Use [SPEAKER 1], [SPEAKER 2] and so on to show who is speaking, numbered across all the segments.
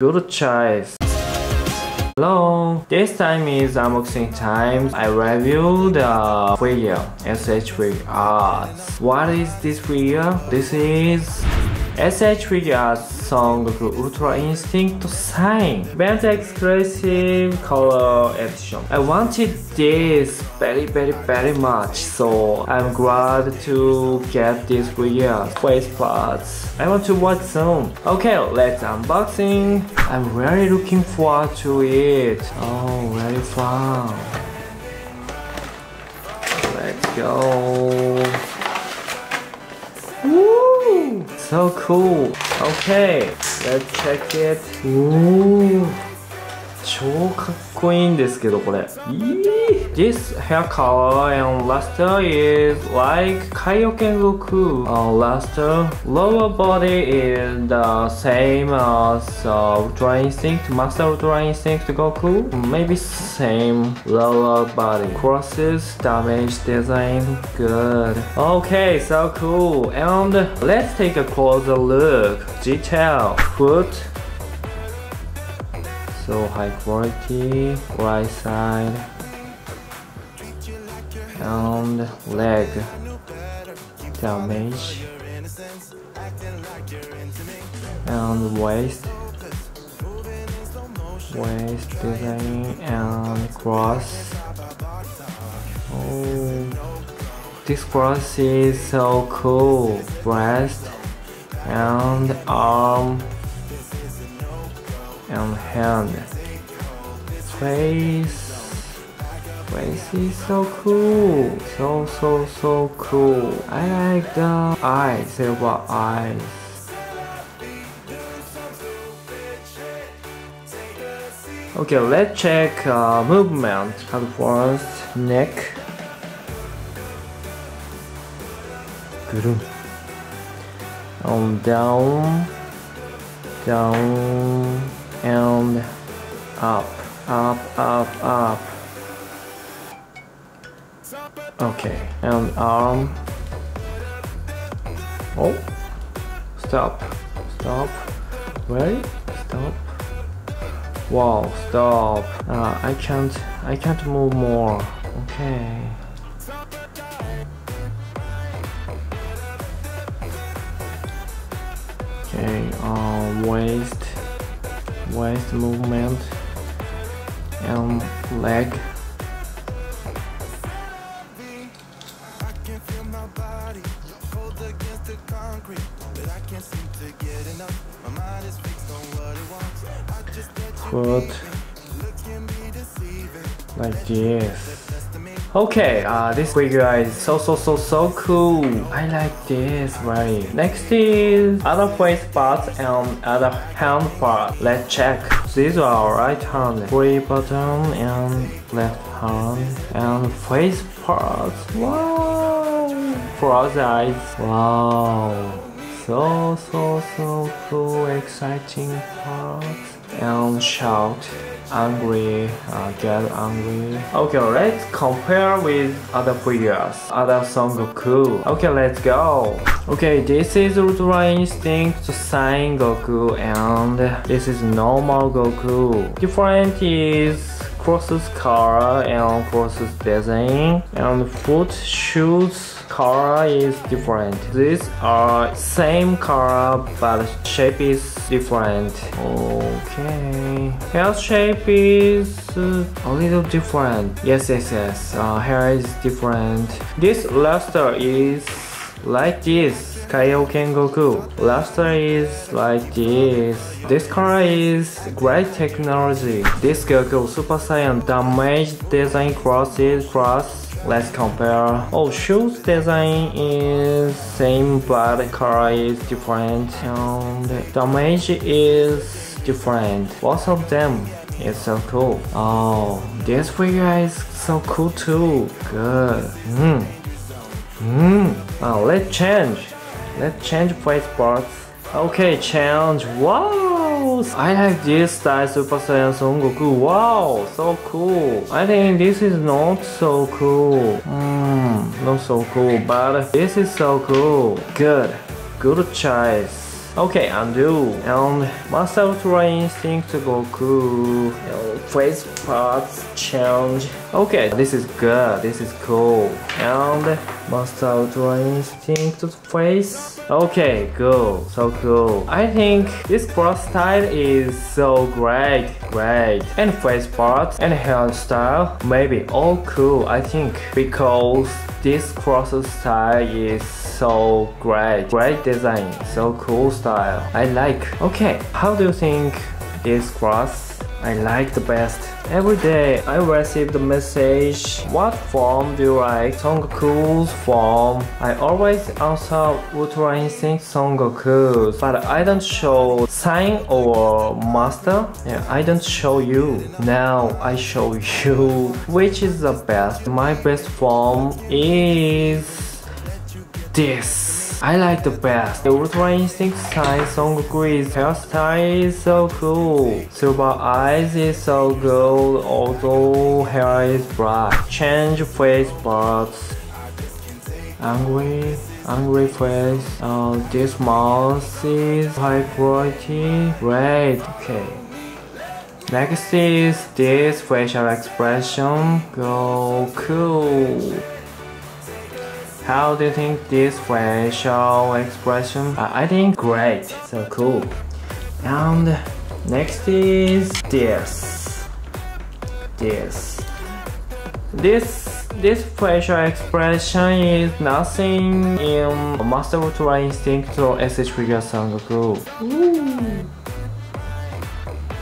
[SPEAKER 1] Good choice. Hello, this time is unboxing time. I review the figure SH Arts. What is this figure? This is SH Arts Son Goku Ultra Instinct Sign Band exclusive color edition. I wanted this very very very much so I'm glad to get this figure face parts. I want to watch soon. Okay, let's unboxing. I'm really looking forward to it. Oh, very fun. Let's go. Woo! So cool. Okay, let's check it. Ooh. 超かっこいいんですけどこれ This hair color and luster is like Kaioken Goku uh, luster lower body is the same as uh, Ultra Instinct Master Ultra Instinct Goku maybe same lower body crosses damage design good okay so cool and let's take a closer look detail foot so high quality right side and leg damage and waist waist design and cross. Oh this cross is so cool breast and arm and hand. Face, face is so cool, so so so cool. I like the eyes, silver eyes. Okay, let's check uh, movement. First, neck. Good. On down, down and up, up, up, up. Okay, and arm. Oh, stop, stop. Wait, stop. Wow, stop. Uh, I can't, I can't move more. Okay. Okay, um, waist waist movement and leg. Foot like this. Okay, uh, this figure is so so so so cool. I like this very. Next is other face parts and other hand part. Let's check. These are right hand, free button and left hand and face parts. Wow! Cross eyes. Wow! So so so cool, exciting parts and shout angry, uh, get angry. Okay, let's compare with other figures, other Goku. Okay, let's go. Okay, this is Ultra Instinct Sign Goku and this is normal Goku. Different is crosses color and crosses design and foot shoes color is different. These are same color but shape is different. Okay. Hair shape is uh, a little different. Yes, yes, yes. Uh, hair is different. This luster is like this. Kaioken Goku. Luster is like this. This car is great technology. This Goku Super Saiyan damage design crosses cross Let's compare. Oh, shoes design is same but color is different and damage is different. Both of them is so cool. Oh, this figure is so cool too. Good. Hmm. Hmm. Oh, let's change. Let's change face parts. Okay, change. Wow! I like this style Super Saiyan Son Goku. Wow, so cool. I think this is not so cool. Hmm, not so cool, but this is so cool. Good. Good choice. Okay, undo. And Master Ultra Instinct Goku. Face parts change. Okay, this is good. This is cool. And Master Ultra Instinct face. Okay, cool. So cool. I think this cross style is so great. Great. And face parts and hairstyle maybe all cool. I think because this cross style is so great. Great design. So cool style. I like. Okay, how do you think this cross I like the best. Every day I receive the message, what form do you like? Son Goku's form. I always answer Ultra Instinct Son Goku, but I don't show sign or master. Yeah, I don't show you. Now I show you which is the best. My best form is this. I like the best. The Ultra Instinct Sign Son Goku's hairstyle is so cool. Silver eyes is so good, although hair is black. Change face but angry, angry face. Uh, this mouth is high quality. Great, okay. Next is this facial expression. Go cool. How do you think this facial expression? Uh, I think great, so cool. And next is this. This. This this facial expression is nothing in Master Ultra Instinct or SH Figuarts Son Goku.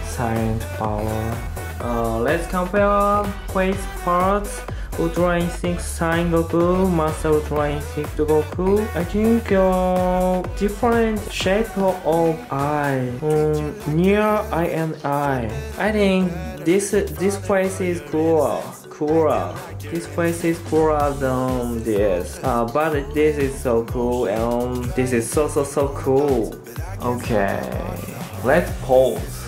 [SPEAKER 1] Silent power. Uh, let's compare face parts. Ultra Instinct Sign Goku, Master Ultra Instinct Goku. I think uh, different shape of eye, um, near eye and eye. I think this this face is cool Cooler. This place is cooler than this. Uh, but this is so cool and this is so so so cool. Okay, let's pause.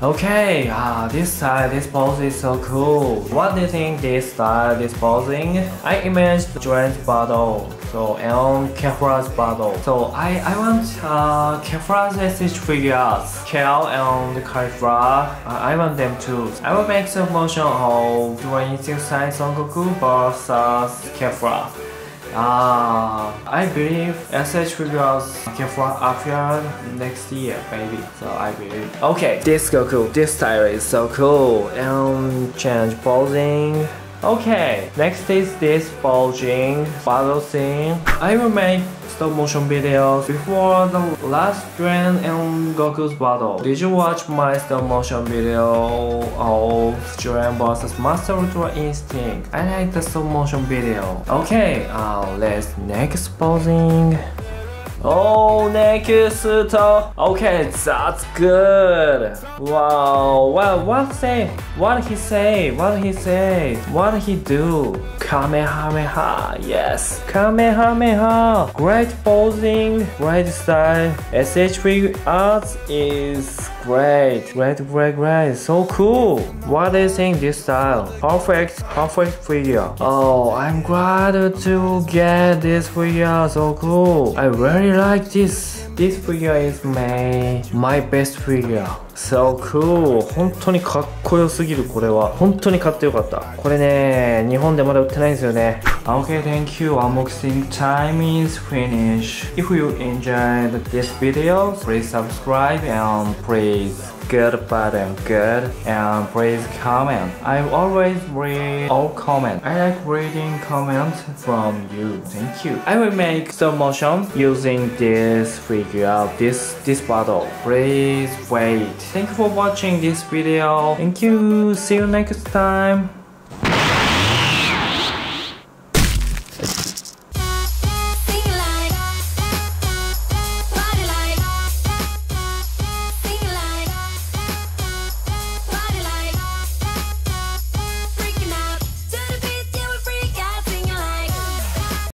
[SPEAKER 1] Okay, uh, this style, this pose is so cool. What do you think this style, this posing? I imaged Jiren's battle, so and Kefla's battle. So I, I want uh, Kefla's SH figures, Kale and Kefra. Uh, I want them too. I will make some motion of doing Dwayne Inside Son Goku versus Kefra. Ah, I believe SH figures can appear next year, maybe. So I believe. Okay, this Goku, this style is so cool. And change posing. Okay, next is this bulging battle scene. I will make stop motion videos before the last Jiren and Goku's battle. Did you watch my stop motion video of Jiren vs Master Ultra Instinct? I like the stop motion video. Okay, uh, let's next posing. Oh, next Okay, that's good. Wow, what what say? What he say? What he say? What he do? Kamehameha, yes. Kamehameha. Great posing, great style. SH3 arts is great. Great, great, great. So cool. What do you think this style? Perfect, perfect figure. Oh, I'm glad to get this figure. So cool. I really really like this. This figure is my, my best figure. So cool. 本当にかっこよすぎるこれは。本当に買ってよかった。これね、日本でまだ売ってないんですよね。Okay, thank you. Unboxing time is finished. If you enjoyed this video, please subscribe and please good button, good, and please comment. I always read all comments. I like reading comments from you. Thank you. I will make stop motion using this figure, this this bottle. Please wait. Thank you for watching this video. Thank you. See you next time.